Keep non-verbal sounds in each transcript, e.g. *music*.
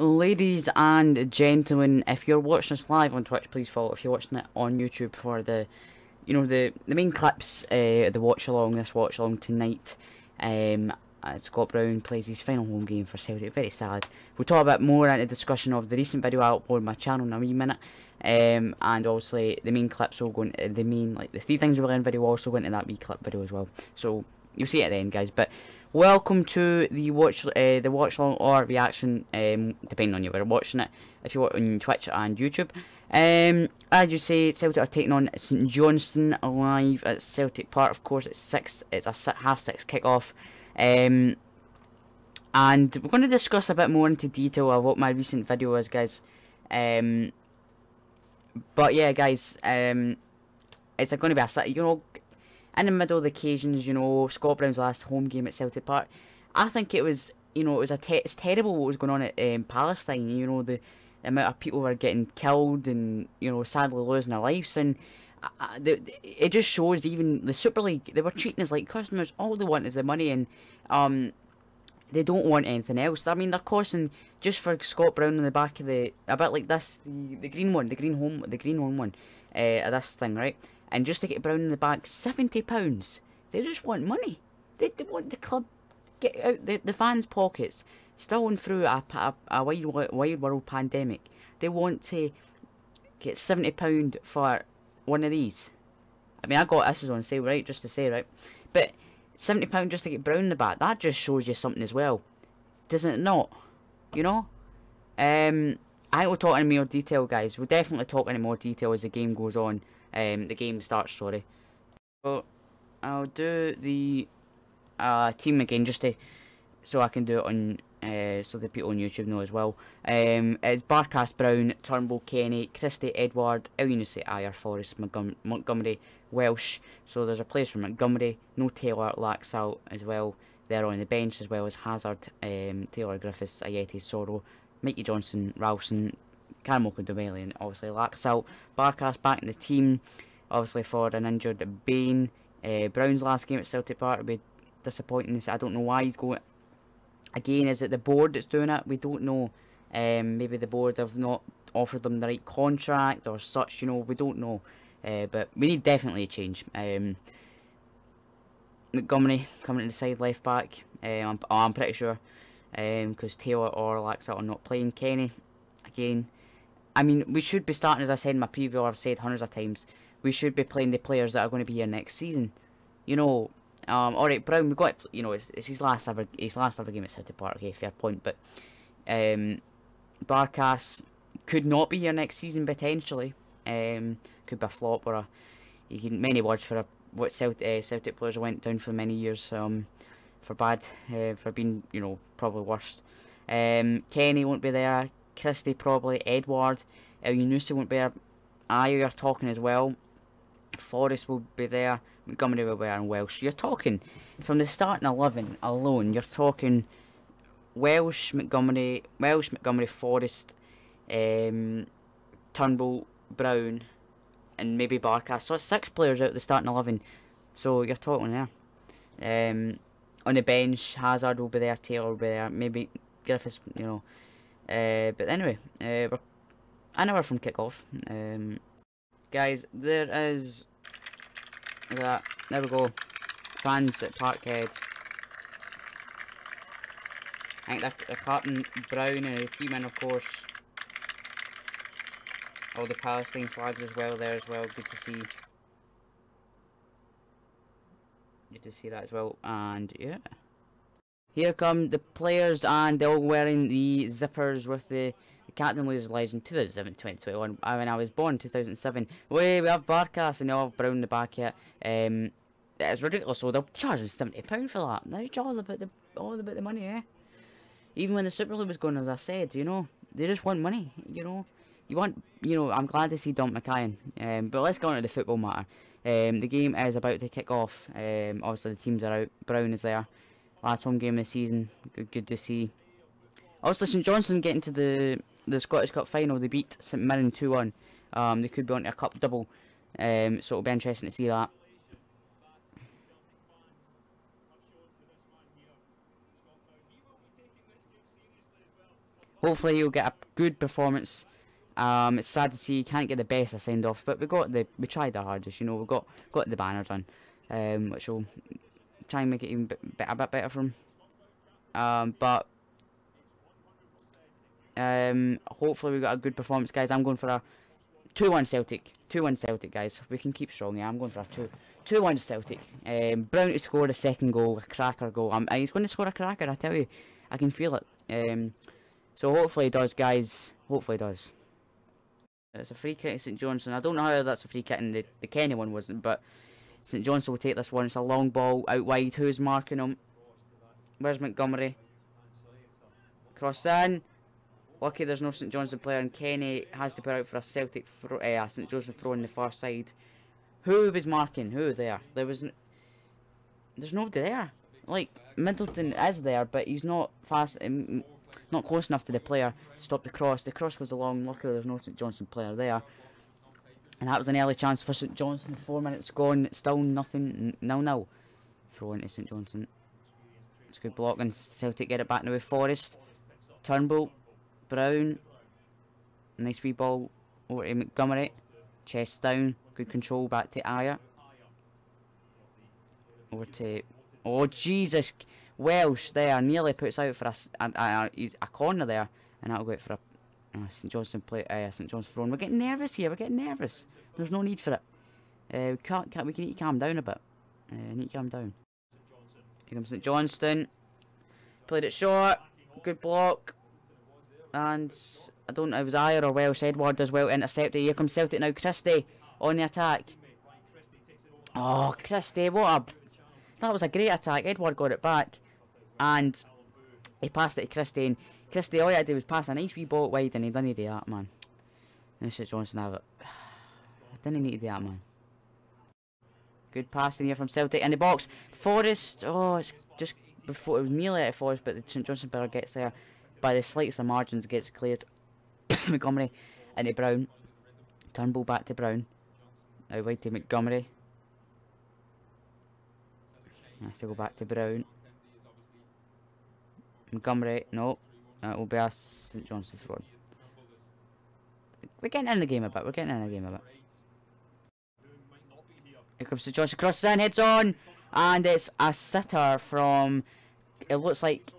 Ladies and gentlemen, if you're watching us live on Twitch, please follow. If you're watching it on YouTube for the, you know, the the main clips, uh, the watch along, this watch along tonight, um, Scott Brown plays his final home game for Celtic. Very sad. We'll talk about more in the discussion of the recent video I uploaded on my channel in a wee minute. Um, and obviously the main clips will go into the main, like the three things we're learned video also go into that wee clip video as well. So you'll see it at the end, guys. But welcome to the watch, uh, the watch long or reaction, um, depending on you where you're watching it. If you're on Twitch and YouTube. Um, as you say, Celtic are taking on St Johnstone live at Celtic Park. Of course, it's six. It's a half six kickoff. Um, and we're going to discuss a bit more into detail of what my recent video was, guys. Um, but yeah, guys, um, it's going to be a you know, in the middle of the occasions, you know, Scott Brown's last home game at Celtic Park. I think it was, you know, it was a te it's terrible what was going on at um, Palestine. You know, the, the amount of people were getting killed and you know, sadly losing their lives and. Uh, the, it just shows even the Super League they were treating us like customers. All they want is the money, and um, they don't want anything else. I mean, they're costing just for Scott Brown on the back of the a bit like this, the, the green one, the green home, the green home one, uh, this thing, right? And just to get Brown in the back, seventy pounds. They just want money. They, they want the club get out the, the fans' pockets. Still through a, a, a wide wide world pandemic, they want to get seventy pound for one of these. I mean, I got this is on sale, right? Just to say, right? But £70 just to get Brown in the back, that just shows you something as well. Doesn't it not? You know? Um, I will talk in more detail, guys. We'll definitely talk in more detail as the game goes on. Um, the game starts, sorry. So, I'll do the uh, team again just to, so I can do it on, uh, so the people on YouTube know as well. Um, it's Barkas Brown, Turnbull, Kenny, Christie, Edouard, Elyounoussi, Ajer, Forrest, Montgom Montgomery, Welsh. So there's a place for Montgomery, no Taylor, Laxalt as well. They're on the bench as well as Hazard, um, Taylor Griffiths, Ajeti, Soro, Mikey Johnston, Ralston, Carmel and obviously Laxalt. Barkas back in the team, obviously for an injured Bain. Uh, Brown's last game at Celtic Park will be disappointing. I don't know why he's going. Again, is it the board that's doing it? We don't know. Um, maybe the board have not offered them the right contract or such. You know, we don't know. Uh, but we need definitely a change. Um, Montgomery coming to the side left back. Um, I'm, oh, I'm pretty sure because um, Taylor or Laxalt are not playing. Kenny again. I mean, we should be starting as I said in my preview. I've said hundreds of times. We should be playing the players that are going to be here next season. You know, um, all right, Brown. we've got you know it's, it's his last ever his last ever game at City Park. Okay, fair point. But um, Barkas could not be here next season potentially. Um, could be a flop or a you can many words for a, what Celtic, uh, Celtic players went down for many years um, for bad uh, for being you know probably worst. Um, Kenny won't be there. Christie probably. Edward, Edouard. Elyounoussi won't be there. Ajer you're talking as well. Forrest will be there. Montgomery will be there and Welsh. You're talking from the starting eleven alone. You're talking Welsh, Montgomery, Welsh, Montgomery, Forrest, um, Turnbull, Brown, and maybe Barkas. So it's six players out of the starting eleven. So you're talking there. Um, on the bench, Hazard will be there, Taylor will be there, maybe Griffiths, you know. Uh, but anyway, uh, we're an hour from kickoff. Um, guys, there is that. There we go. Fans at Parkhead. I think they're, they're Captain Brown and the team in, of course all the Palestine flags as well there as well. Good to see. Good to see that as well. And yeah. Here come the players and they're all wearing the zippers with the, the Captain Losers Legend 2007 2021. I mean I was born 2007. Wait, we have Barkas and they all have Brown in the back here. Um it's ridiculous so they're charging seventy pounds for that. That's all about the all about the money, eh? Even when the Super League was going as I said, you know, they just want money, you know you want, you know, I'm glad to see Dom McKay. Um, but let's go on to the football matter. Um, the game is about to kick off. Um, obviously, the teams are out. Brown is there. Last home game of the season. Good, good to see. Obviously, St Johnstone getting to the the Scottish Cup final. They beat St Mirren 2 1. Um, they could be on a cup double. Um, so it'll be interesting to see that. hopefully he'll get a good performance. Um, it's sad to see he can't get the best of send off, but we got the we tried our hardest. You know, we got got the banner done, um, which will try and make it even bit, a bit better for him. Um, but um, hopefully we got a good performance, guys. I'm going for a 2-1 Celtic. 2-1 Celtic, guys. We can keep strong. Yeah, I'm going for a 2 2-1 Celtic. Um, Brown to score the second goal, a cracker goal. Um, he's going to score a cracker, I tell you. I can feel it. Um, so hopefully he does, guys. Hopefully he does. It's a free kick to St Johnstone. I don't know how that's a free kick and the, the Kenny one wasn't, but St Johnstone will take this one. It's a long ball out wide. Who's marking him? Where's Montgomery? Cross in. Lucky there's no St Johnstone player and Kenny has to put out for a Celtic throw, uh, St Johnstone throw on the far side. Who was marking? Who there? There was... There's nobody there. Like, Middleton is there, but he's not fast... Um, not close enough to the player to stop the cross. The cross goes along. Luckily there's no St Johnstone player there. And that was an early chance for St Johnstone. Four minutes gone. Still nothing. No, no. Throw into St Johnstone. It's good block and Celtic get it back now with Forrest. Turnbull. Brown. Nice wee ball over to Montgomery. Chest down. Good control back to Ajer. Over to... Oh, Jesus. Welsh there. Nearly puts out for a, a, a, a corner there. And that'll go out for a uh, St Johnstone play. Uh, St John's throne. We're getting nervous here. We're getting nervous. There's no need for it. Uh, we can't, can't. We can need to calm down a bit. Uh, need to calm down. Here comes St Johnstone. Played it short. Good block. And I don't know if it was Ajer or Welsh. Edward as well intercepted. Here comes Celtic now. Christie on the attack. Oh, Christie, what a... That was a great attack. Edward got it back. And he passed it to Christie. Christie, all he had to do was pass a nice wee ball wide and he didn't do that, man. Now St Johnstone have it. *sighs* Didn't need that, man. Good passing here from Celtic in the box. Forrest, oh, it's just before, it was nearly at Forrest, but the St Johnstone player gets there by the slightest of margins, gets cleared. *coughs* Montgomery into Brown. Turnbull back to Brown. Now wide to Montgomery. Has to go back to Brown. Montgomery, no. That will be a St Johnstone throw. We're getting in the game a bit. We're getting in the game a bit. Here comes St Johnstone. Crosses in, heads on. And it's a sitter from... It looks like...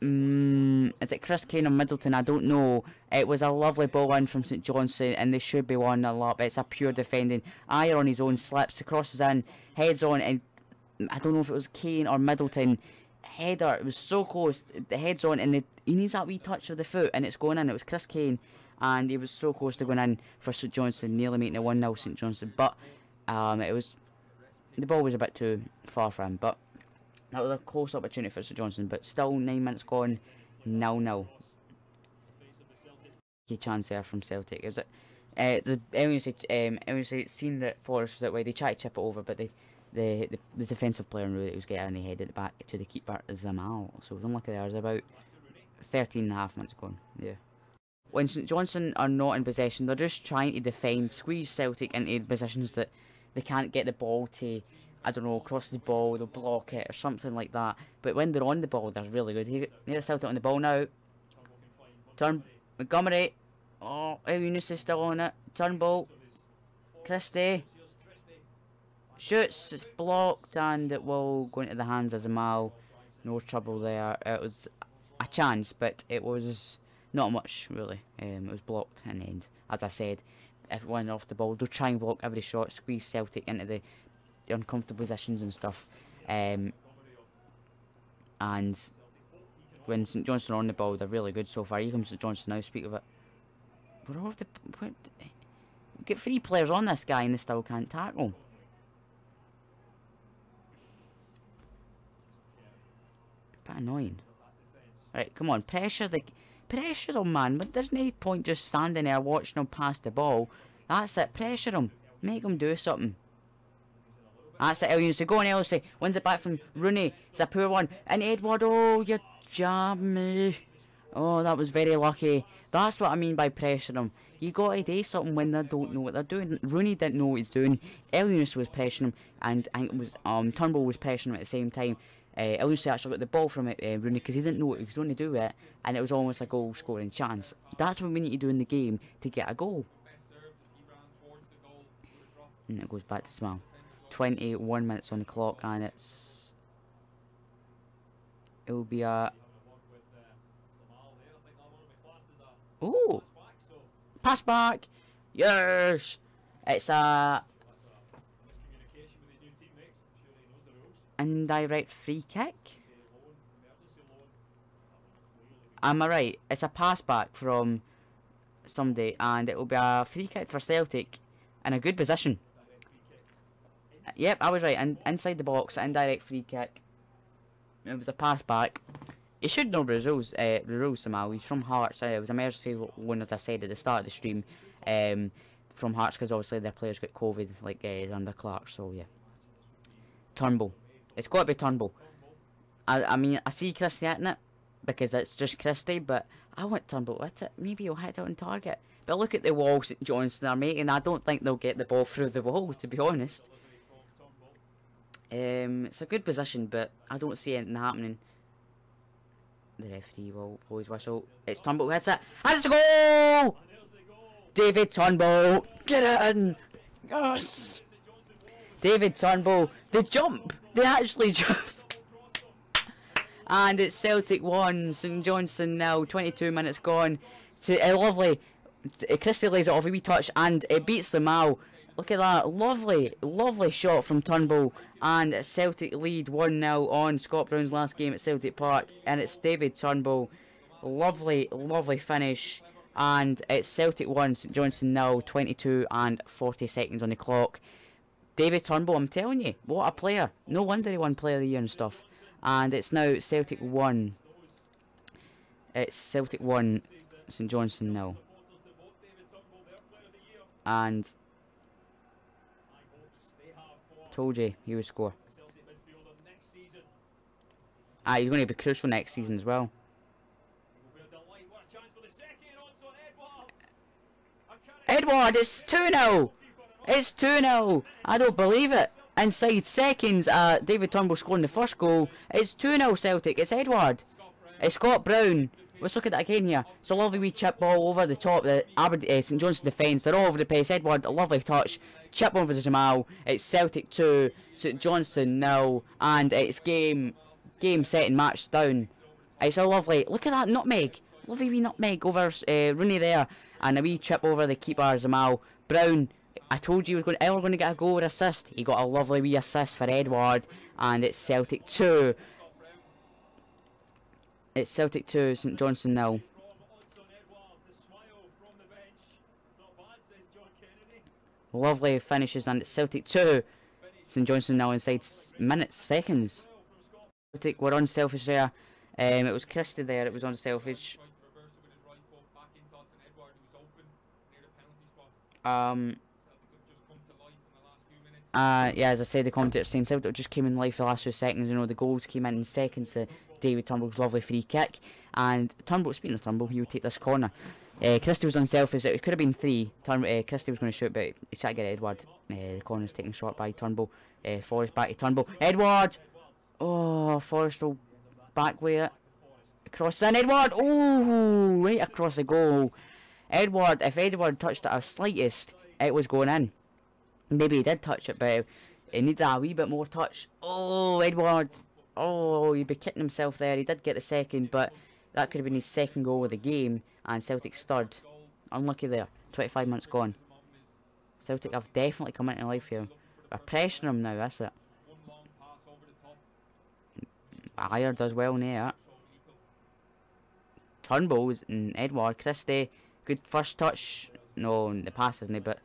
Um, is it Chris Kane or Middleton? I don't know. It was a lovely ball in from St Johnstone and they should be one a lot. But it's a pure defending. Ajer on his own slips, crosses in, heads on and I don't know if it was Kane or Middleton header. It was so close. The head's on, and the, he needs that wee touch of the foot, and it's going in. It was Chris Kane, and he was so close to going in for St Johnstone, nearly making it 1 0 St Johnstone. But um, it was the ball was a bit too far for him. But that was a close opportunity for St Johnstone. But still, nine minutes gone, 0 0. Good chance there from Celtic. It was a, uh, the everyone um, seen that Forrest was that way. They tried to chip it over, but they the, the, the defensive player knew was getting he headed it back to the keeper Zamal. So it was unlucky there. It was about 13 and a half minutes gone. Yeah. When St Johnstone are not in possession, they're just trying to defend, squeeze Celtic into positions that they can't get the ball to, I don't know, cross the ball, they'll block it or something like that. But when they're on the ball, they're really good. Here, Celtic on the ball now. Turn Montgomery. Oh, Elyounoussi is still on it. Turnbull. Christie. Shoots, it's blocked and it will go into the hands of Zamal. No trouble there. It was a chance, but it was not much really. Um, it was blocked in the end. As I said, went off the ball, they'll try and block every shot, squeeze Celtic into the, uncomfortable positions and stuff. Um, and when St Johnstone are on the ball, they're really good so far. Here comes St Johnstone now, speak of it. We're all the, get three players on this guy and they still can't tackle. Bit annoying. Right, come on, pressure the pressure them, man. But there's no point just standing there watching them pass the ball. That's it. Pressure them. Make them do something. That's it, Elyounoussi. Go on, Elyounoussi. Wins it back from Rooney. It's a poor one. And Edward, oh, you jam me. Oh, that was very lucky. That's what I mean by pressure them. You got to do something when they don't know what they're doing. Rooney didn't know what he's doing. Elyounoussi was pressuring him, and it was um Turnbull was pressuring him at the same time. Uh, Elyounoussi actually got the ball from it, uh, Rooney, because he didn't know what he was going to do it, and it was almost a goal scoring chance. That's what we need to do in the game to get a goal. And it goes back to Smile. 21 minutes on the clock, and it's. It will be a. Oh! Pass back! Yes! It's a. Indirect free kick? Am I right? It's a pass back from somebody, and it will be a free kick for Celtic in a good position. Yep, I was right. In, inside the box, indirect free kick. It was a pass back. You should know Brazil's uh, somehow. He's from Hearts. Uh, it was a emergency one, as I said at the start of the stream. Um, from Hearts because obviously their players got COVID, like uh, under Clark. So yeah. Turnbull. It's got to be Turnbull. I, I mean, I see Christie hitting it because it's just Christie, but I want Turnbull hit it. Maybe he'll hit it on target. But look at the wall St Johnstone are making. I don't think they'll get the ball through the wall, to be honest. Um, it's a good position, but I don't see anything happening. The referee will always whistle. It's Turnbull hits it. And it's a goal! David Turnbull, get it in! Yes! David Turnbull, they jump! They actually *laughs* jump! and it's Celtic 1, St Johnstone now, 22 minutes gone. To a lovely, Christie lays it off a wee touch and it beats the Mao. Look at that. Lovely, lovely shot from Turnbull. And Celtic lead 1-0 on Scott Brown's last game at Celtic Park. And it's David Turnbull. Lovely, lovely finish. And it's Celtic 1, St Johnstone 0, 22 and 40 seconds on the clock. David Turnbull, I'm telling you, what a player. No wonder he won Player of the Year and stuff. And it's now Celtic 1. It's Celtic 1, St Johnstone 0. And Told you he would score. Ah, he's going to be crucial next season as well. Edward, it's 2-0! It's 2-0! I don't believe it! Inside seconds, uh, David Turnbull scoring the first goal. It's 2-0 Celtic, it's Edward. It's Scott Brown. Let's look at that again here. It's a lovely wee chip ball over the top. The Aberd uh, St John's defence. They're all over the place. Edward, a lovely touch. Chip over to Jamal. It's Celtic 2, St Johnstone nil, and it's game game set and match down. It's a lovely. Look at that nutmeg. Lovely wee nutmeg over uh, Rooney there, and a wee chip over the keeper Jamal Brown. I told you he was going. Ever going to get a goal or assist. He got a lovely wee assist for Edward, and it's Celtic 2, it's Celtic 2, St Johnstone nil. Lovely finishes and it's Celtic 2. St Johnstone now inside minutes, seconds. Celtic were unselfish there. Um, it was Christie there, it was unselfish. Um, uh, yeah, as I said, the commentator saying Celtic just came in life the last few seconds. You know, the goals came in in seconds. The David Turnbull's lovely free kick. And Turnbull, speaking of Turnbull, he would take this corner. Uh, Christie was unselfish. It could have been three. Turn, uh, Christie was going to shoot, but he tried to get Edouard. Uh, the corner's taken short by Turnbull. Uh, Forrest back to Turnbull. Edward! Oh, Forrest will back it. Across in, Edward! Oh, right across the goal. Edward, if Edward touched it a slightest, it was going in. Maybe he did touch it, but he needed a wee bit more touch. Oh, Edward. Oh, he'd be kicking himself there. He did get the second, but that could have been his second goal of the game, and Celtic stirred. Unlucky there. 25 minutes gone. Celtic have definitely come into life here. We're pressuring them now, that's it. Ajer does well there. Turnbulls and Edward Christie. Good first touch. No, the pass isn't it, but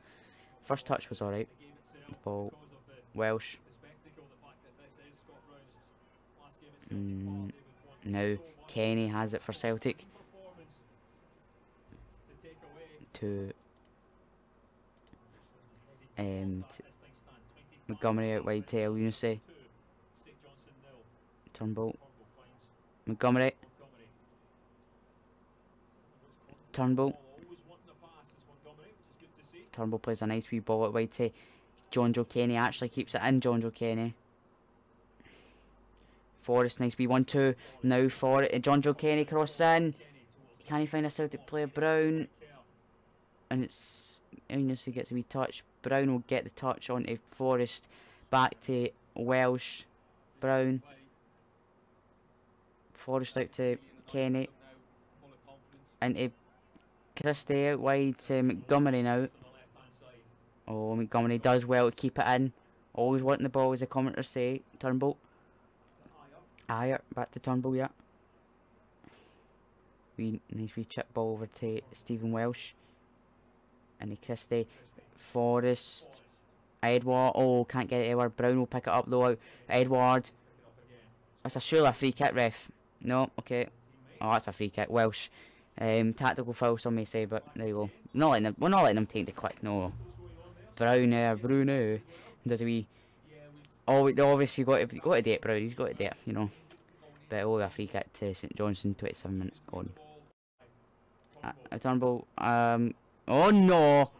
first touch was alright. Ball. Welsh. Mm, now Kenny has it for Celtic. To um, Montgomery out wide to Elyounoussi. Turnbull. Montgomery. Turnbull. Turnbull plays a nice wee ball wide to Jonjoe Kenny. Actually keeps it in Jonjoe Kenny. Forrest, nice wee one two. Now for it. Jonjoe Kenny cross in. Can he find a Celtic player? Brown. And it's who gets a wee touch. Brown will get the touch onto Forrest. Back to Welsh. Brown. Forrest out to Kenny. Into Christie out wide to Montgomery now. Oh, Montgomery does well to keep it in. Always wanting the ball, as the commenters say. Turnbull. Ajer, back to Turnbull, yeah. We nice wee chip ball over to Stephen Welsh. And Christie. Forrest. Edward. Oh, can't get it. Edward Brown will pick it up though. Edward. That's a surely a free kick, ref. No, okay. Oh, that's a free kick. Welsh. Um, tactical foul, some may say, but there you go. Not letting them, we're not letting them take the quick, no. Brown Bruno. Does a wee. Oh, obviously got to, got to it, Brown. He's got to do it, you know. But oh, a free kick to St Johnstone, 27 minutes gone. Uh, a Turnbull. Um. Oh no!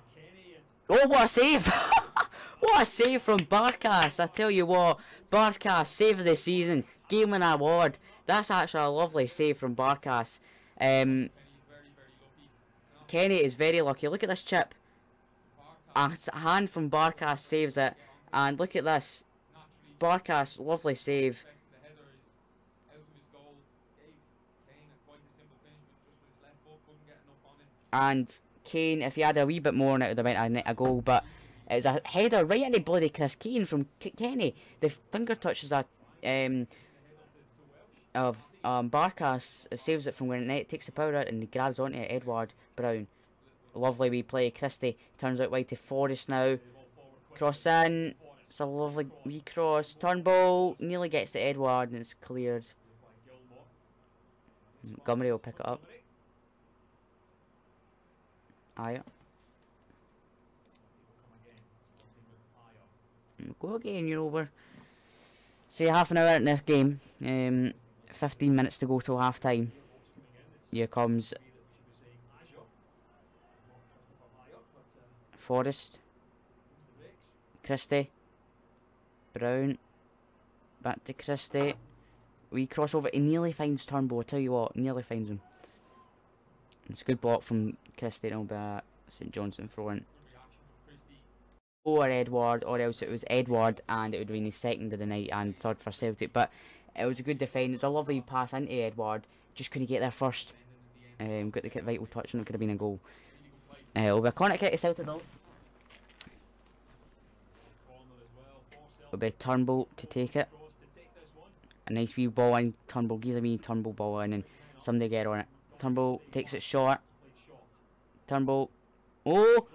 Oh, what a save! *laughs* what a save from Barkas! I tell you what, Barkas, save of the season, game an award. That's actually a lovely save from Barkas. Um, Kenny is very lucky. Look at this chip. A hand from Barkas saves it. And look at this. Barkas, lovely save. And Kane, if he had a wee bit more, on it would have been a, goal. But it was a header right into bloody Chris Kane from Kenny. The finger touches a um, of um, Barkas saves it from where it takes the power out and he grabs onto it. Edward Brown. Lovely wee play. Christie turns out wide to Forrest now. Cross in. It's a lovely wee cross. Turnbull nearly gets to Edward and it's cleared. Montgomery will pick it up. Aye. Go again, you're over. Say half an hour in this game. Um, 15 minutes to go till half time. Here comes Forrest. Christie. Brown. Back to Christie. We cross over. He nearly finds Turnbull. I tell you what, nearly finds him. It's a good block from Christie. It'll be a St Johnstone front. Or Edward, or else it was Edward, and it would have been his second of the night and third for Celtic. But it was a good defence. It was a lovely pass into Edward. Just couldn't get there first. Um, got the vital touch and it could have been a goal. Uh, be a corner kick to Celtic though. It'll be Turnbull to take it. A nice wee ball in. Turnbull gives a wee Turnbull ball in and somebody get on it. Turnbull takes it short. Turnbull. Oh!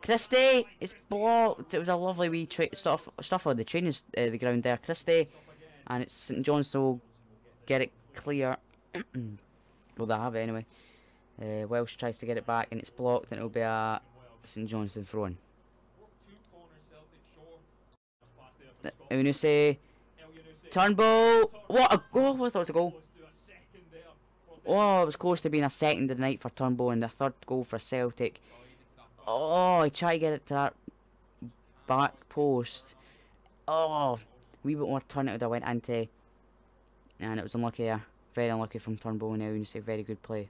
Christie! It's blocked. It was a lovely wee stuff stuff on the training uh, the ground there. Christie and it's St John's so get it clear. *clears throat* well, they have it anyway. Uh, Welsh tries to get it back and it's blocked and it'll be a St Johnstone throwing. Unuse. Turnbull. What a goal! I thought it was a goal. Oh, it was close to being a second of the night for Turnbull and a third goal for Celtic. Oh, he tried to get it to that back post. Oh, wee bit more turn it would went into and it was unlucky uh, very unlucky from Turnbull and Elyounoussi, very good play.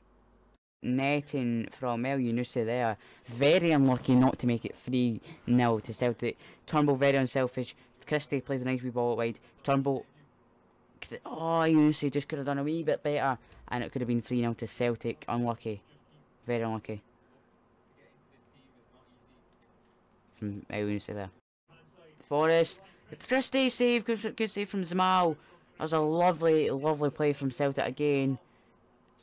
Netting from Elyounoussi there, very unlucky not to make it 3 0 to Celtic. Turnbull very unselfish. Christie plays a nice wee ball wide. Turnbull, oh Yunusi just could have done a wee bit better and it could have been 3 0 to Celtic. Unlucky, very unlucky. From Elyounoussi there. Forrest, Christie save, good, good save from Zamal. That was a lovely, lovely play from Celtic again.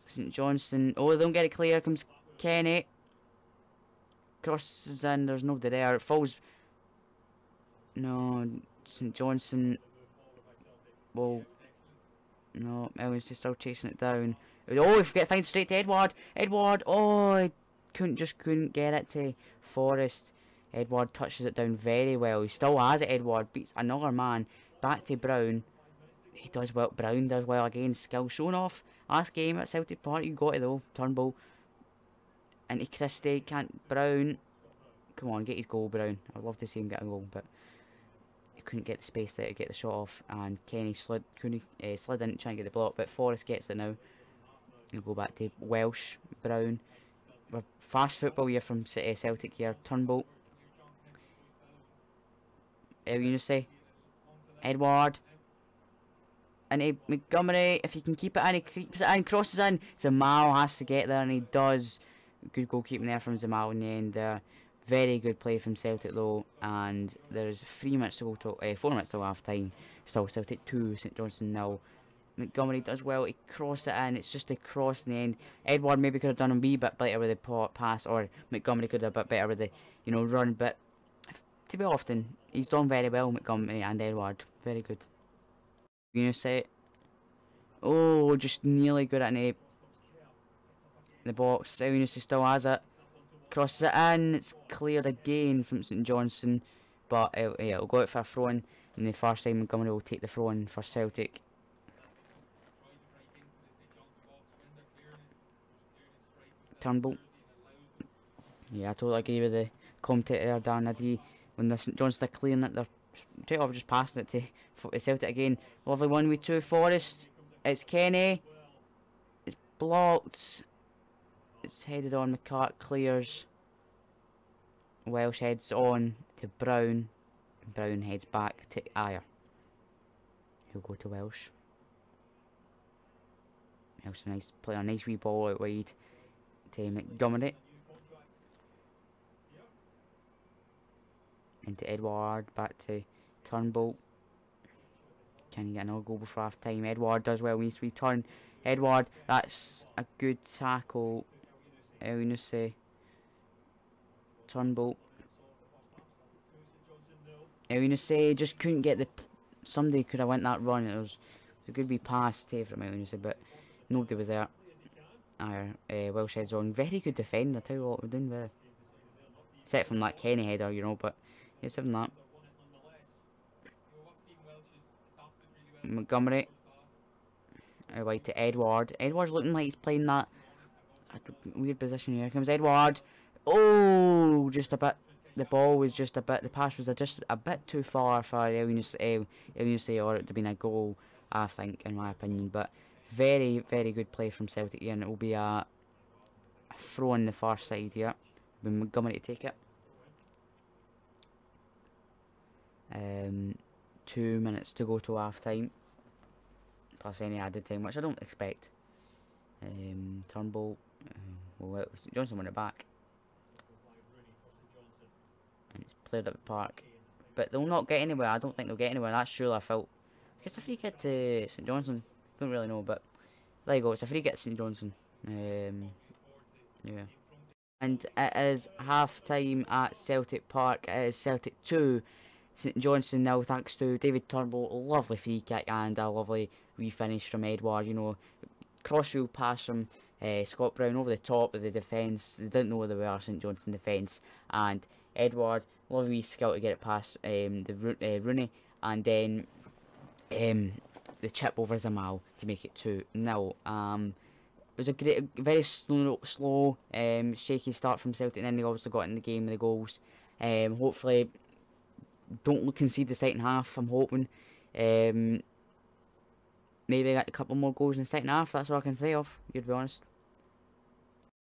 St Johnstone. Oh, they don't get it clear. Comes Kenny. Crosses in. There's nobody there. It falls. No, St Johnstone. Well, no, Ellen's just still chasing it down. Oh, if we forget finds straight to Edward. Edward. Oh, I couldn't just couldn't get it to Forrest. Edward touches it down very well. He still has it. Edward beats another man. Back to Brown. He does well. Brown does well again. Skill shown off. Last game at Celtic Park, you got it though. Turnbull. Into Christie. Can't. Brown. Come on, get his goal, Brown. I'd love to see him get a goal, but. He couldn't get the space there to get the shot off, and Kenny slid couldn't uh, slid in to try and get the block, but Forrest gets it now. We'll go back to Welsh, Brown. We're fast football here from uh, Celtic here. Turnbull. Elyounoussi. Edouard. And he, Montgomery, if he can keep it in, he keeps it in, crosses in. Zamal has to get there, and he does. Good goalkeeping there from Zamal in the end there. Very good play from Celtic though, and there's three minutes to go to, uh, four minutes to half time. Still Celtic 2, St Johnstone nil. Montgomery does well, he crosses it in, it's just a cross in the end. Edward maybe could have done a wee bit better with the pass, or Montgomery could have done a bit better with the, you know, run, but to be often, he's done very well, Montgomery and Edward. Very good. You say, oh, just nearly good at the, the box. Eunice still has it. Crosses it in, it's cleared again from St Johnstone, but uh, yeah, it'll go out for a throw in, and the far side Montgomery will take the throw in for Celtic. Turnbull. Yeah, I totally agree with the commentator Dan Addy. When the St Johnstone are clearing it, they're straight off just passing it to Celtic again. Lovely one with two Forrest. It's Kenny. It's blocked. It's headed on. McCart clears. Welsh heads on to Brown. Brown heads back to Ajer. He'll go to Welsh. Welsh a nice play a nice wee ball out wide to Montgomery. Into Edward, back to Turnbull. Can he get another goal before half time? Edward does well, needs to be Edward, that's a good tackle. Elyounoussi. Turnbull. Elyounoussi just couldn't get the... Somebody could have went that run. It was, it was a good wee pass to from Elyounoussi, but nobody was there. Our uh, Welsh heads on. Very good defender, I tell you what, we're doing very... Except from that Kenny header, you know, but... Yes, having that. Montgomery. Away to Edward. Edward's looking like he's playing that weird position here. Comes Edward. Oh, just a bit. The ball was just a bit. The pass was just a bit too far for Elyounoussi or it have been a goal, I think, in my opinion. But very, very good play from Celtic here, and it will be a, a throw on the far side here. Montgomery to take it. Um, two minutes to go to half time. Plus any added time, which I don't expect. Um, Turnbull, um, well, Johnson won it back. And it's played at the park. But they'll not get anywhere. I don't think they'll get anywhere. That's sure I felt. Guess a free kick to St Johnstone. Don't really know, but there you go. It's a free kick to St Johnstone. Um, yeah. And it is half time at Celtic Park. It is Celtic 2, St Johnstone now thanks to David Turnbull, lovely free kick and a lovely wee finish from Edward, you know, crossfield pass from uh, Scott Brown over the top of the defence, they didn't know where they were, St Johnstone defence, and Edward, lovely wee skill to get it past um, the uh, Rooney, and then um, the chip over Zamal to make it 2 0. Um, it was a great, very slow, slow um, shaky start from Celtic, and then they obviously got in the game with the goals. Um, hopefully don't concede the second half. I'm hoping. Um, maybe I get a couple more goals in the second half. That's all I can say of. You to be honest.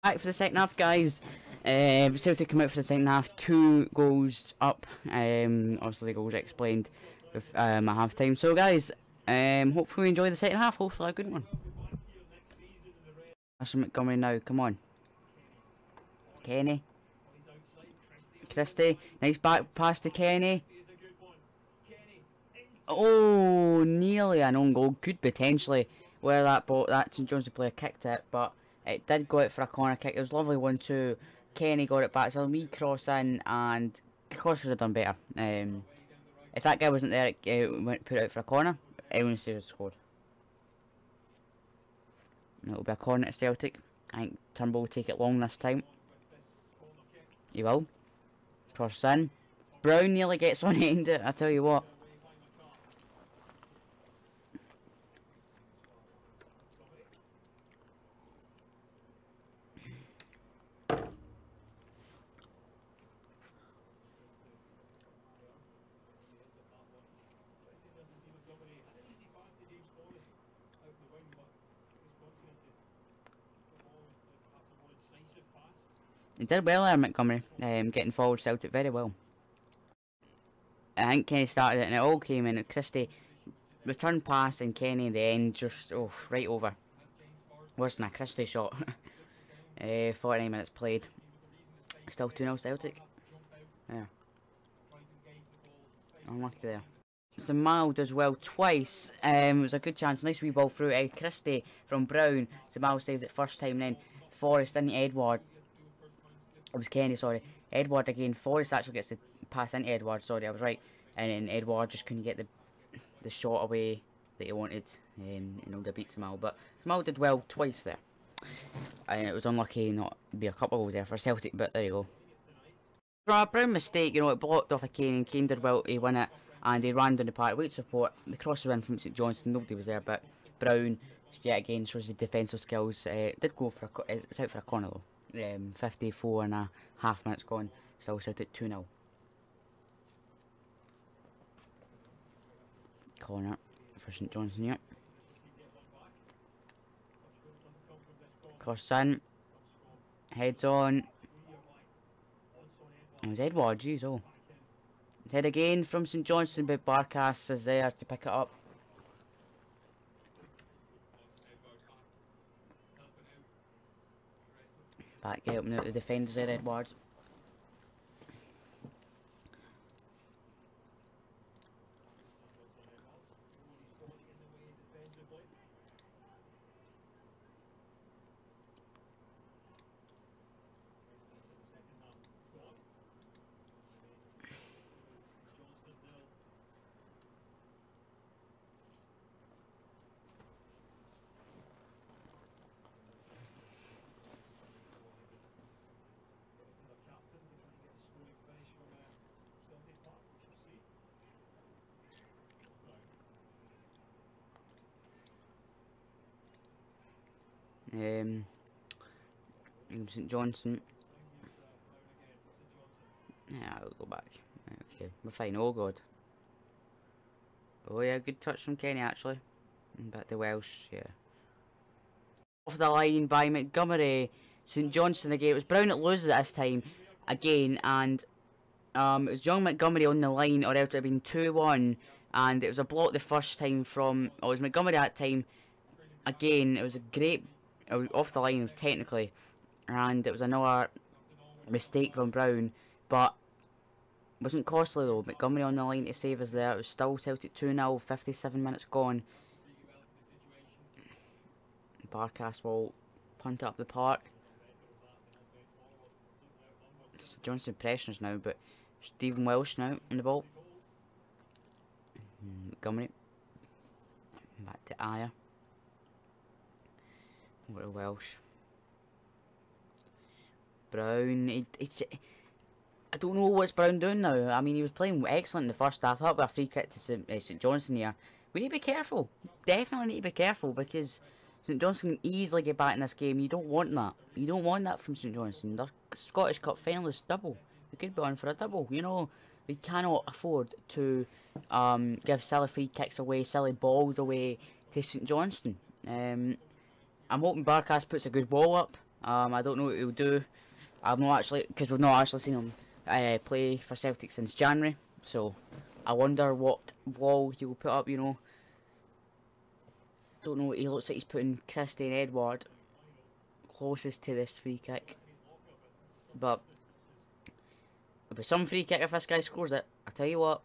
Back for the second half, guys. Um, Celtic come out for the second half. Two goals up. Um, obviously the goals explained with um, a half time. So guys, um, hopefully you enjoy the second half. Hopefully a good one. Ashton Montgomery now. Come on. Kenny. Christie. Nice back pass to Kenny. Oh, nearly an own goal. Could potentially where that ball, that St John's player kicked it, but it did go out for a corner kick. It was a lovely one too. Kenny got it back. So me cross in, and cross would have done better. Um, if that guy wasn't there, it went put out for a corner. Everyone have scored. It'll be a corner at Celtic. I think Turnbull will take it long this time. He will. In. Brown nearly gets on *laughs* end it, I tell you what. He did well there, Montgomery, um, getting forward Celtic very well. I think Kenny started it and it all came in. Christie return pass and Kenny in the end just oh right over. Worse than a Christie shot. *laughs* uh, 49 minutes played. Still 2 0 Celtic. Yeah. Unlucky there. So does well twice. Um, it was a good chance. Nice wee ball through. Uh, Christie from Brown. So Mal saves it first time then. Forrest into Edouard. It was Kenny, sorry. Edward again. Forrest actually gets the pass into Edward, sorry, I was right. And then Edward just couldn't get the the shot away that he wanted. Um, you know, to beat Samal. But Samal did well twice there. And it was unlucky not to be a couple of goals there for Celtic, but there you go. From a Brown mistake, you know, it blocked off a Kane and Kane did well to win it and he ran down the park. Wait support. The cross was in from St Johnstone, nobody was there, but Brown yet again shows his defensive skills. Uh, did go for a, it's out for a corner though. Um, 54 and a half minutes gone, still set at 2 0. Corner for St Johnstone, yep. Cross in. Heads on. It was Edouard, jeez, oh. Head again from St Johnstone, but Barkas is there to pick it up. Back out now the defenders there, Edwards. Um, St Johnstone. Yeah, I'll go back. Okay, we're fine. Oh god. Oh yeah, good touch from Kenny actually. But the Welsh, yeah. Off the line by Montgomery. St Johnstone again. It was Brown that loses at this time again, and um, it was Young Montgomery on the line, or else it would have been 2 1. And it was a block the first time from. Oh, it was Montgomery that time. Again, it was a great off the line technically, and it was another mistake from Brown, but wasn't costly though. Montgomery on the line to save us there. It was still Celtic 2 0, 57 minutes gone. Barkas will punt up the park. It's Johnson pressures now, but Stephen Welsh now in the ball. Montgomery. Back to Ajer. What a Welsh. Brown, I don't know what's Brown doing now. I mean, he was playing excellent in the first half. That was a free kick to St, uh, St Johnstone here. We need to be careful. Definitely need to be careful because St Johnstone can easily get back in this game. You don't want that. You don't want that from St Johnstone. They're Scottish Cup finalists double. They could be on for a double. You know, we cannot afford to um, give silly free kicks away, silly balls away to St Johnstone. Um, I'm hoping Barkas puts a good ball up. Um, I don't know what he'll do. I've not actually, because we've not actually seen him uh, play for Celtic since January. So, I wonder what wall he will put up, you know. Don't know, he looks like he's putting Christie Edward closest to this free kick. But, there'll be some free kick if this guy scores it. I tell you what,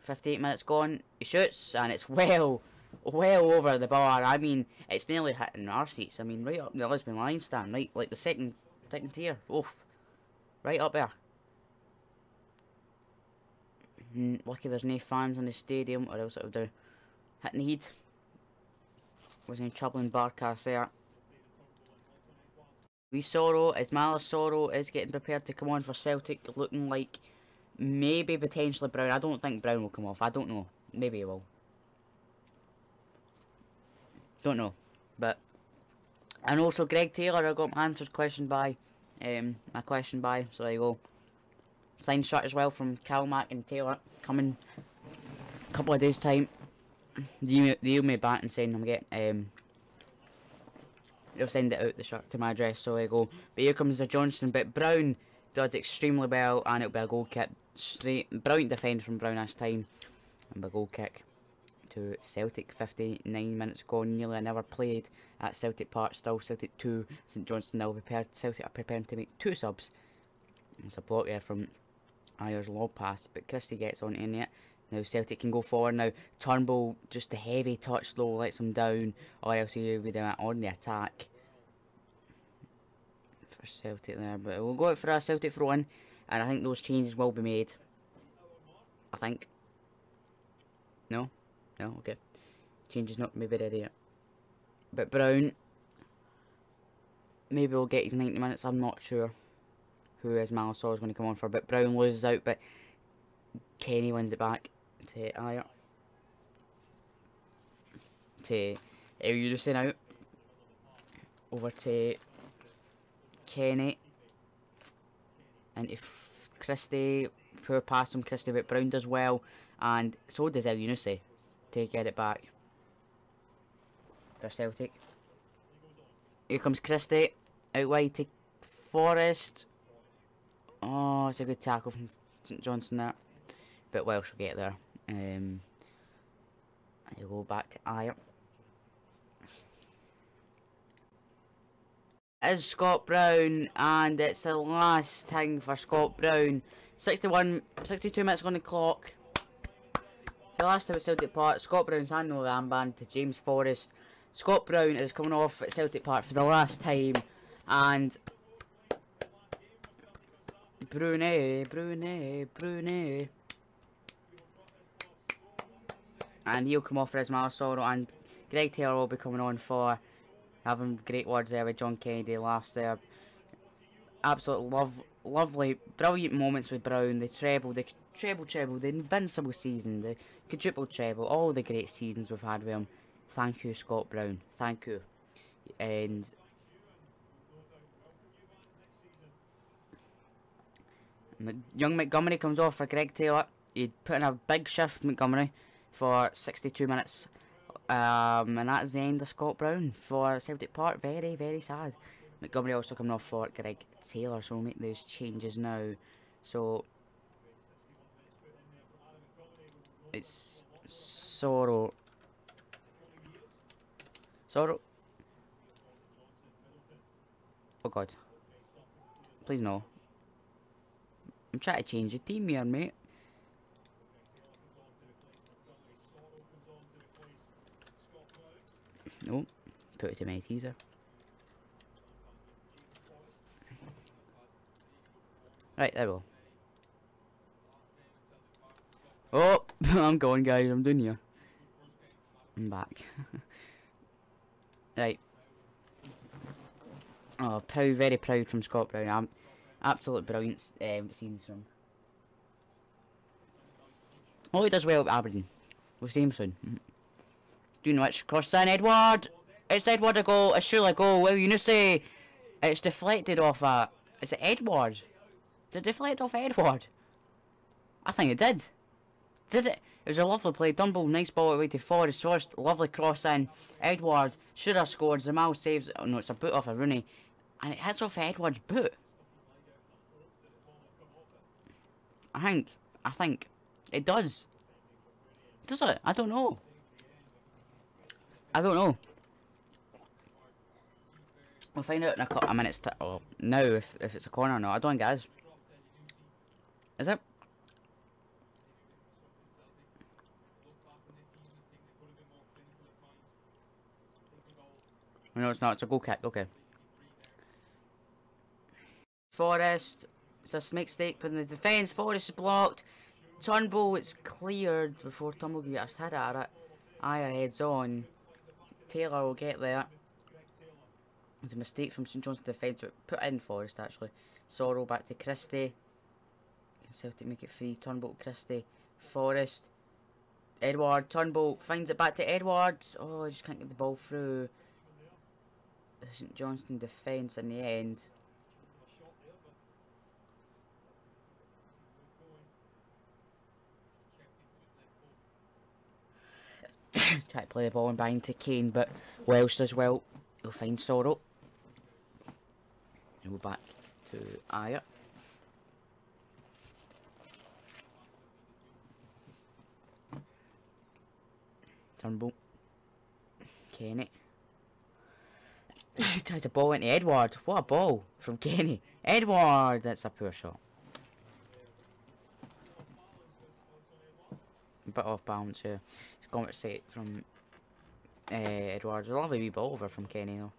58 minutes gone, he shoots, and it's well well over the bar. I mean, it's nearly hitting our seats. I mean, right up the Lisbon Lions stand, right, like the second, second tier. Oof, right up there. Mm, lucky there's no fans in the stadium, or else it would have hitting the heat. Wasn't troubling Barkas there. We Soro, Ismaila Soro is getting prepared to come on for Celtic, looking like maybe potentially Brown. I don't think Brown will come off. I don't know. Maybe he will. Don't know. And also Greg Taylor I got my answers question by um my question by, so there you go. Signed shirt as well from Calmac and Taylor coming a couple of days time. They emailed me back and saying I'm getting um they'll send it out the shirt to my address, so I go. But here comes the Johnston, but Brown did extremely well, and it'll be a goal kick. Straight, brilliant defend from Brown last time, and a goal kick to Celtic. 59 minutes gone, nearly never played at Celtic Park. Still Celtic 2, St Johnstone now prepared. Celtic are preparing to make two subs. It's a block there from Ajer's lob pass, but Christie gets on in it. Now Celtic can go forward now. Turnbull just a heavy touch though, lets him down, or else he'll be on the attack. For Celtic there, but we'll go out for a Celtic throw in, and I think those changes will be made. I think. No? No? Okay. Change is not maybe ready yet. But Brown, maybe we'll get his 90 minutes, I'm not sure who is Malasaw is going to come on for, but Brown loses out, but Kenny wins it back to Ajer. To Elyounoussi now. Over to Kenny. And if Christie, poor pass from Christie, but Brown does well. And so does Elyounoussi to get it back for Celtic. Here comes Christie. Out wide to Forrest. Oh, it's a good tackle from St Johnstone there. But Welsh will get there. Um, you go back to Ajer. Is Scott Brown, and it's the last thing for Scott Brown. 61, 62 minutes on the clock. The last time at Celtic Park, Scott Brown's the armband to James Forrest. Scott Brown is coming off at Celtic Park for the last time, and Brune, Brune, Brune. And he'll come off for Ismail Soro and Greg Taylor will be coming on for having great words there with John Kennedy laughs there. Absolute love lovely, brilliant moments with Brown, the treble, the treble treble, the invincible season, the quadruple treble, all the great seasons we've had with him. Thank you, Scott Brown. Thank you. And young Montgomery comes off for Greg Taylor. He put in a big shift, Montgomery, for 62 minutes. Um, and that's the end of Scott Brown for Celtic Park. Very, very sad. Montgomery also coming off for Greg Taylor, so we'll make those changes now. So, it's Soro. Soro. Oh god. Please no. I'm trying to change the team here, mate. Nope. Put it to my teaser. Right, there we go. Oh, *laughs* I'm going, guys. I'm done here. I'm back. *laughs* right. Oh, proud, very proud from Scott Brown. I'm absolute brilliant um, scenes from. Oh, he does well at Aberdeen. We'll see him soon. Doing which cross in Edouard. It's Edouard a goal. It's surely a goal. Well, you know say it's deflected off a. Is it Edouard? Did it deflect off Edouard? I think it did. Did it? It was a lovely play. Dumble, nice ball away to Forrest. Forrest, lovely cross in. Edouard should have scored. Zamal saves. Oh no, it's a boot off a of Rooney. And it hits off Edouard's boot. I think. I think. It does. Does it? I don't know. I don't know. We'll find out in a couple of minutes. Oh, now if if it's a corner or not. I don't think it is. Is it? No, it's not. It's a goal kick. Okay. Forrest. It's a mistake but in the defence. Forrest is blocked. Turnbull, it's cleared before Turnbull gets hit at it. Ajer heads on. Taylor will get there. It's a mistake from St John's defence, but put in Forrest actually. Soro back to Christie. Celtic make it free. Turnbull Christie. Forrest. Edouard. Turnbull finds it back to Edwards. Oh, I just can't get the ball through. St Johnstone defence in the end. *coughs* Try to play the ball and bind to Kane, but Welsh does well. He'll find Soro. And go back to Ajer. Turnbull. Kenny. *sighs* Tries a ball into Edouard. What a ball from Kenny. Edouard! That's a poor shot. A bit off balance here. It's set from uh, Edouard. A lovely wee ball over from Kenny though.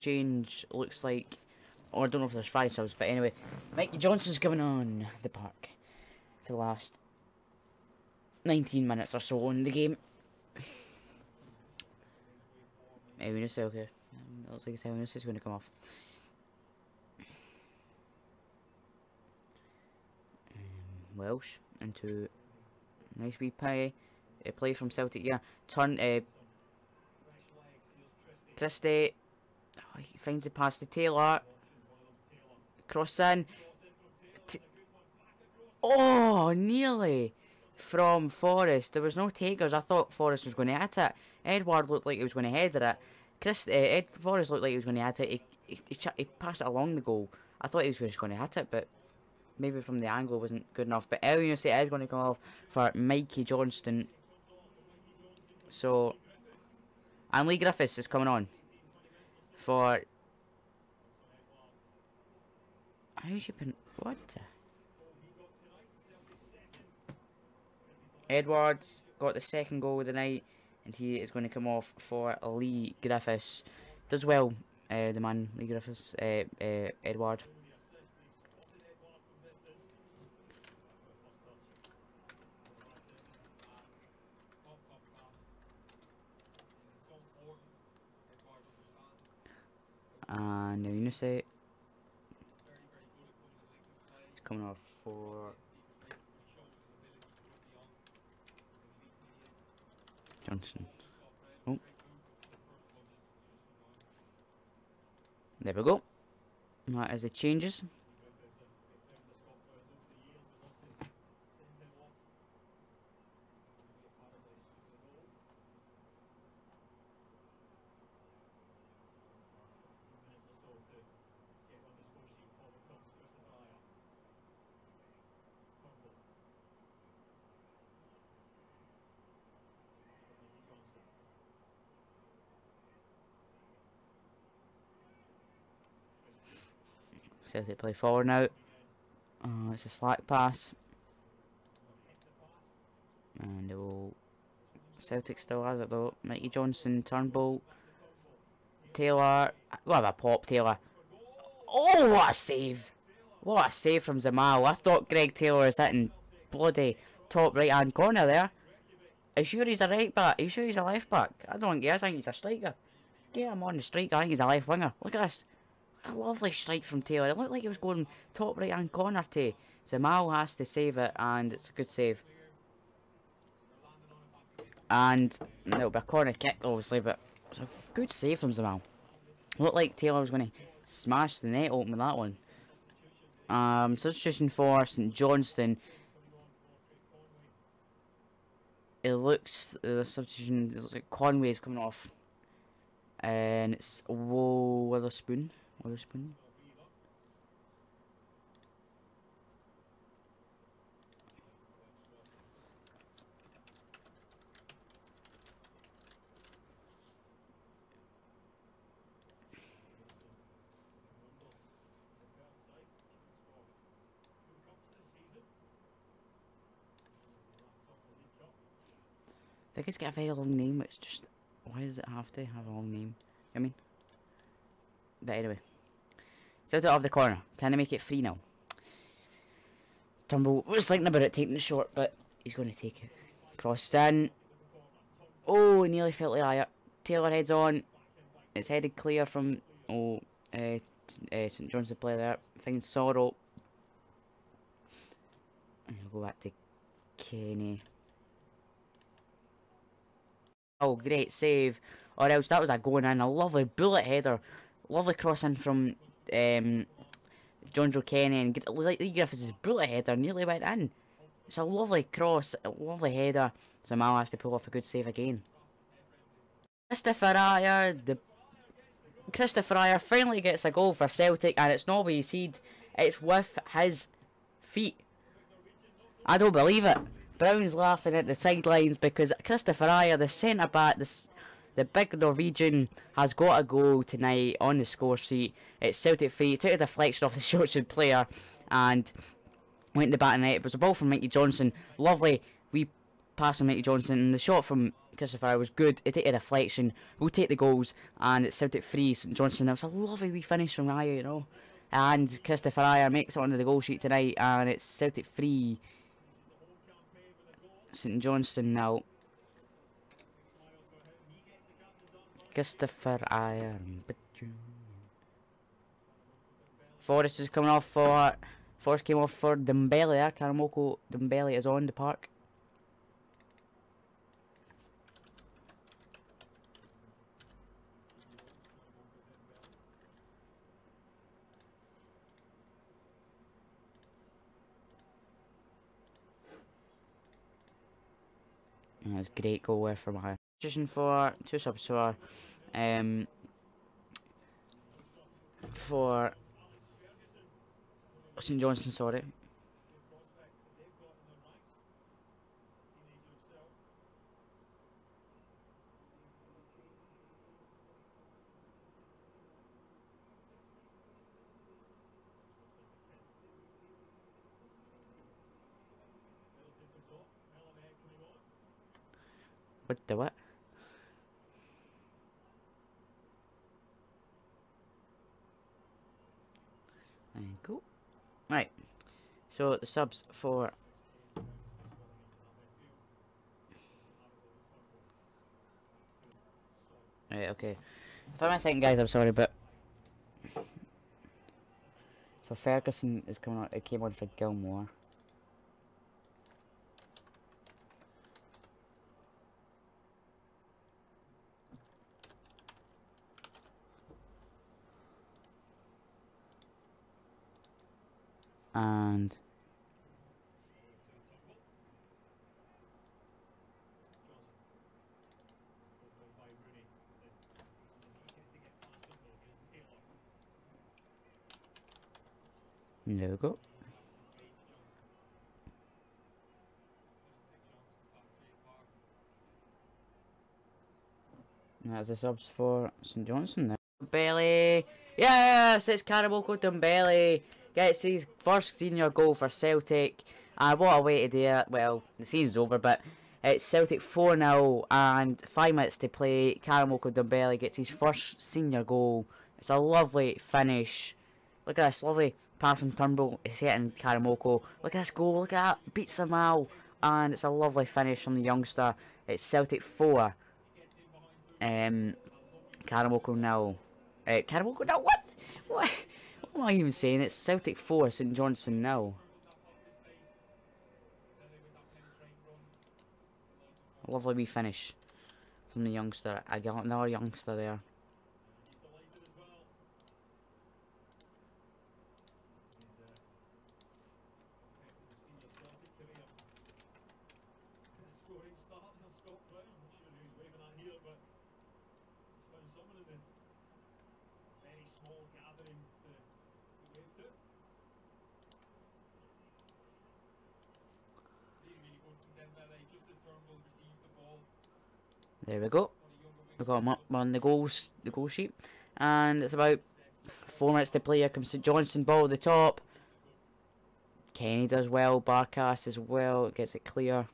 Change looks like, or oh, I don't know if there's five subs, but anyway, Mikey Johnston's coming on the park for the last 19 minutes or so in the game. Maybe just okay. It looks like Eunice is going to come off. Um, Welsh into nice wee pie. A play from Celtic, yeah. Turn, uh, Christie. Oh, he finds the pass to Taylor. Cross in. T oh, nearly from Forrest. There was no takers. I thought Forrest was going to hit it. Edouard looked like he was going to header it. Chris, uh, Ed Forrest looked like he was going to hit it. He, he, he, he passed it along the goal. I thought he was just going to hit it, but maybe from the angle wasn't good enough. But Elyounoussi is going to come off for Mikey Johnston. So, and Leigh Griffiths is coming on for. How's you been? What? Edwards got the second goal of the night, and he is going to come off for Leigh Griffiths. Does well, uh, the man Leigh Griffiths, uh, uh, Edouard. And now you say it's coming off for Johnston. Oh. There we go. Is the changes. Celtic play forward now. Uh, it's a slack pass. And it will... Celtic still has it though. Mikey Johnston, Turnbull. Taylor. We'll have a pop, Taylor. Oh, what a save! What a save from Zamal. I thought Greg Taylor was hitting bloody top right hand corner there. Are you sure he's a right back? Are you sure he's a left back? I don't think he is. I think he's a striker. Get him on the striker. I think he's a left winger. Look at this. A lovely strike from Taylor. It looked like he was going top right hand corner to Zamal has to save it and it's a good save. And it'll be a corner kick obviously but it's a good save from Zamal. Looked like Taylor was going to smash the net open with that one. Um, substitution for St Johnstone. It looks the substitution it looks like Conway's coming off. And it's Whoa Witherspoon. Witherspoon. I think it's got a very long name, it's just, why does it have to have a long name? I mean, but anyway. Set it off the corner. Can I make it free now? Turnbull was thinking about it taking the short, but he's going to take it. Crossed in. Oh, nearly felt the like Taylor heads on. It's headed clear from oh uh, uh, St John's the player there. Finds Soro. And we'll go back to Kenny. Oh, great save. Or else that was a going in. A lovely bullet header. Lovely crossing from um, Jonjoe Kenny and Leigh Griffiths' bullet header nearly went in. It's a lovely cross, a lovely header. Zamal has to pull off a good save again. Kristoffer Ajer, the Kristoffer Ajer finally gets a goal for Celtic, and it's not with his head, it's with his feet. I don't believe it. Brown's laughing at the sidelines because Kristoffer Ajer, the centre back, the, the big Norwegian, has got a goal tonight on the score sheet. It's Celtic free, It took a deflection off the *laughs* short player and went in the back of net. It was a ball from Mikey Johnston. Lovely wee pass from Mikey Johnston. And the shot from Kristoffer was good. It took a deflection. We'll take the goals. And it's Celtic free. St Johnstone. That was a lovely wee finish from Ajer, you know. And Kristoffer Ajer makes it onto the goal sheet tonight. And it's Celtic free. St Johnstone now. Kristoffer Ajer. Forrest is coming off for Forrest came off for Dembele there. Karamoko Dembele is on the park. That's great goal there from her. Position for two subs for um for St Johnstone, sorry. What the what? And go. Right. So the subs for Right, okay. If I'm second guys, I'm sorry, but so Ferguson is coming on it came on for Gilmour. And there we go. That's the subs for St Johnstone there. Bailey! Yes! It's Karamoko Dembele! Gets his first senior goal for Celtic. And what a way to do it. Well, the season's over, but it's Celtic 4 0 and 5 minutes to play. Karamoko Dembele gets his first senior goal. It's a lovely finish. Look at this lovely pass from Turnbull. He's hitting Karamoko. Look at this goal. Look at that. Beats them all. And it's a lovely finish from the youngster. It's Celtic 4. Um, Karamoko now. Uh, Karamoko now. What? What? What am I even saying? It's Celtic 4, St Johnstone now. Lovely wee finish from the youngster. I got another youngster. There we go. We got him up on the goals, the goal sheet, and it's about four minutes to play. Here comes St Johnstone ball at the top. Kenny does well. Barkas as well. Gets it clear.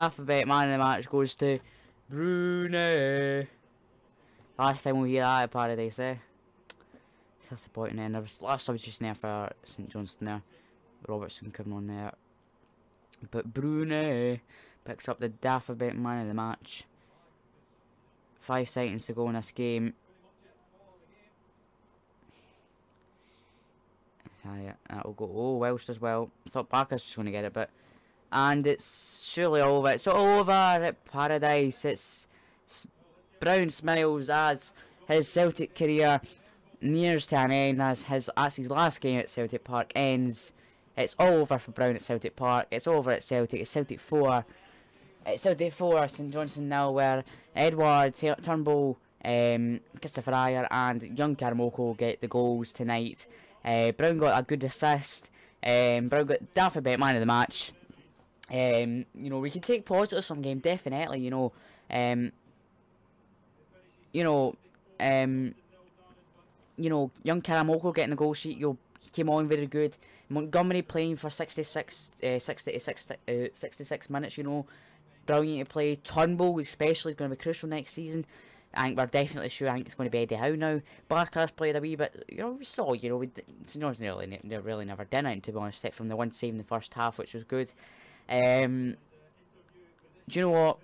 Alphabet man of the match goes to Brune. Last time we hear that at Paradise, eh? That's the point then. There was last substitution there for St Johnstone there. Robertson coming on there. But Brune picks up the Dafabet man of the match. Five seconds to go in this game. That'll go. Oh, Welsh as well. Thought Barkas was going to get it, but. And it's surely over. It's over at Paradise. It's, it's Brown smiles as his Celtic career nears to an end as his as his last game at Celtic Park ends. It's all over for Brown at Celtic Park. It's over at Celtic. It's Celtic 4. Celtic 4, St Johnstone nil, where Edouard, Turnbull, um, Kristoffer Ajer and young Karamoko get the goals tonight. Uh, Brown got a good assist. Um, Brown got Dafabet man of the match. Um, you know, we can take positives from game, definitely, you know. Um, you know, um, you know, young Karamoko getting the goal sheet, you know, he came on very good. Montgomery playing for 66, uh, 60 60, uh, 66 minutes, you know, brilliant to play. Turnbull especially is going to be crucial next season. I think we're definitely sure I think it's going to be Eddie Howe now. Barkas played a wee bit, you know, we saw, you know, we, St really, really never did it, to be honest, except from the one save in the first half, which was good. Um, do you know what?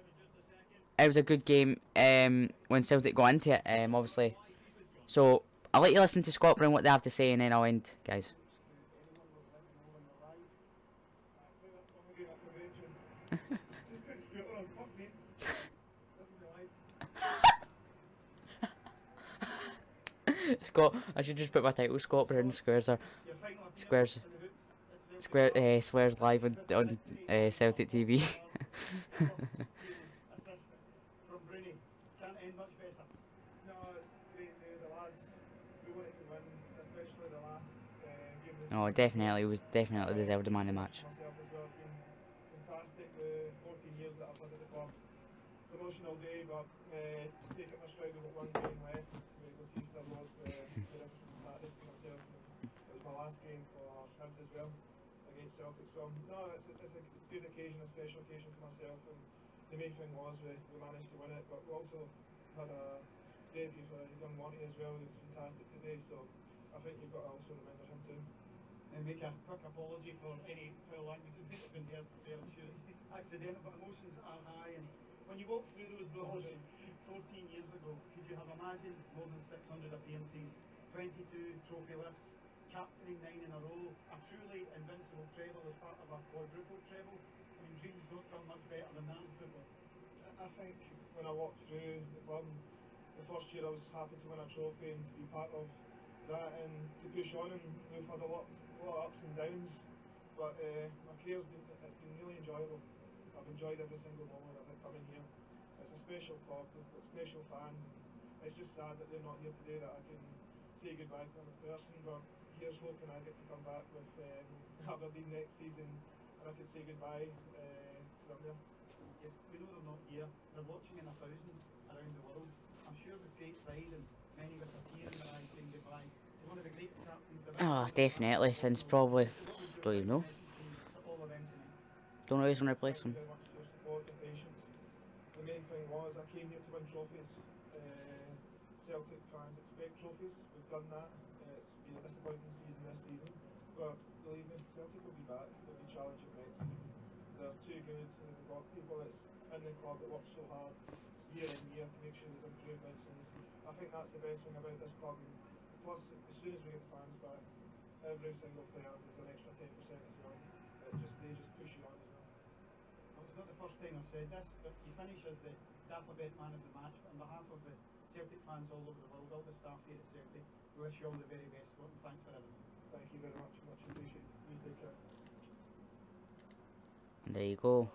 It was a good game um, when Celtic got into it, um, obviously. So, I'll let you listen to Scott Brown, what they have to say, and then I'll end, guys. *laughs* *laughs* Scott, I should just put my title Scott Brown Squares are Squares Square uh, Squares live on, on uh, Celtic TV. *laughs* Oh, definitely, it was definitely deserved a man of the match. Fantastic, the 14 years that I've had at the club. It's an emotional day, but uh, take it my stride with one game left. It was my last game for Hibs as well against Celtic. So no, it's a, it's a good occasion, a special occasion for myself. And the main thing was we, we managed to win it, but we also had a debut for Monty as well. It was fantastic today. So I think you've got to also remember him too. And make a quick apology for any foul language that have been heard there. I'm sure it's accidental, but emotions are high. And when you walk through those doors 14 years ago, could you have imagined more than 600 appearances, 22 trophy lifts, captaining nine in a row, a truly invincible treble as part of a quadruple treble? I mean, dreams don't come much better than that in football. I think when I walked through the club, the first year I was happy to win a trophy and to be part of that and to push on and we've had a lot, a lot of ups and downs but uh, my career's been, it's been really enjoyable. I've enjoyed every single moment I've coming here. It's a special club, we've got special fans. It's just sad that they're not here today that I can say goodbye to them in person but here's hoping I get to come back with *laughs* um, Aberdeen next season and I can say goodbye uh, to them there. Yeah, we know they're not here, they're watching in the thousands around the world. I'm sure with great pride and many with a tear in their eyes saying goodbye to one of the greatest captains Oh, definitely, since probably, don't even know. Don't know who's going to replace him. The main thing was I came here to win trophies. Uh, Celtic fans expect trophies. We've done that. It's been a disappointing season this season, but believe me, Celtic will be back. They'll be challenging next season. They're too good. They've got people that's in the club that work so hard year in year to make sure there's improvements. And I think that's the best thing about this club. And plus, as soon as we get the fans back, every single player is an extra 10% as well. It just they just push you on as well. Well, it's not the first time I've said this, but he finishes the Dafabet man of the match. But on behalf of the Celtic fans all over the world, all the staff here at Celtic, we wish you all the very best, Scott, and thanks for everything. Thank you very much, much appreciated. Please take care. There you go.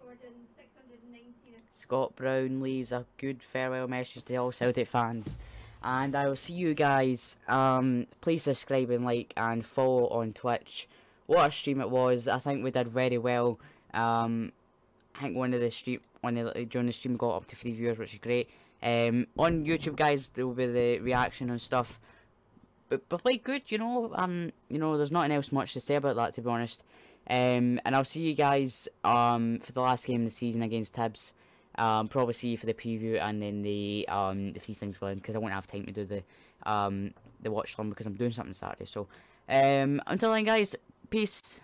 Scott Brown leaves a good farewell message to all Celtic fans. And I will see you guys. Um, please subscribe and like and follow on Twitch. What a stream it was. I think we did very well. Um, I think one of the stream, one of the, during the stream got up to three viewers, which is great. Um, on YouTube, guys, there will be the reaction and stuff. But but quite good, you know. Um, you know, there's nothing else much to say about that, to be honest. Um, and I'll see you guys um, for the last game of the season against Hibs. Um, probably see you for the preview and then the um, the three things going because I won't have time to do the um, the watch long because I'm doing something Saturday. So um, until then, guys, peace.